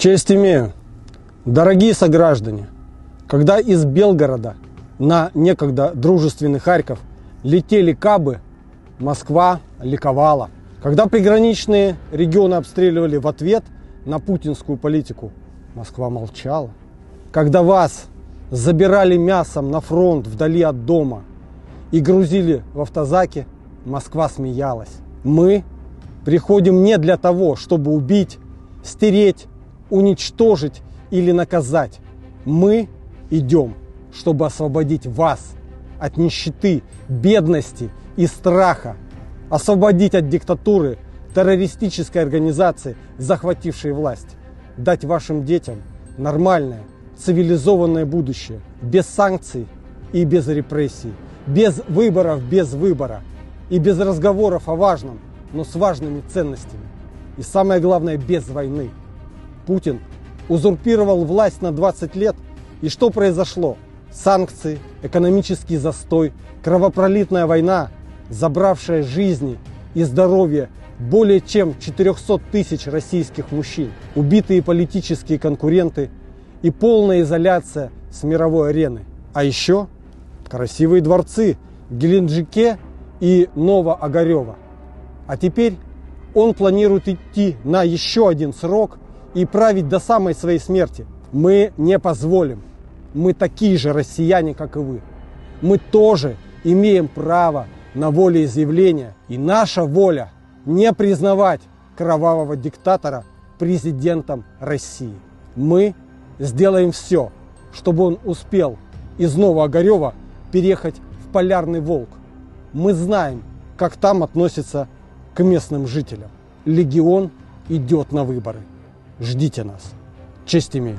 Честь имею. Дорогие сограждане, когда из Белгорода на некогда дружественный Харьков летели кабы, Москва ликовала. Когда приграничные регионы обстреливали в ответ на путинскую политику, Москва молчала. Когда вас забирали мясом на фронт вдали от дома и грузили в автозаки, Москва смеялась. Мы приходим не для того, чтобы убить, стереть, уничтожить или наказать. Мы идем, чтобы освободить вас от нищеты, бедности и страха, освободить от диктатуры террористической организации, захватившей власть, дать вашим детям нормальное, цивилизованное будущее, без санкций и без репрессий, без выборов, без выбора и без разговоров о важном, но с важными ценностями. И самое главное, без войны. Путин узурпировал власть на 20 лет. И что произошло? Санкции, экономический застой, кровопролитная война, забравшая жизни и здоровье более чем 400 тысяч российских мужчин, убитые политические конкуренты и полная изоляция с мировой арены. А еще красивые дворцы в Геленджике и Новоогарево. А теперь он планирует идти на еще один срок и править до самой своей смерти. Мы не позволим. Мы такие же россияне, как и вы. Мы тоже имеем право на волеизъявление. И наша воля не признавать кровавого диктатора президентом России. Мы сделаем все, чтобы он успел из Новоогарева переехать в Полярный Волк. Мы знаем, как там относятся к местным жителям. Легион идет на выборы. Ждите нас. Честь имею.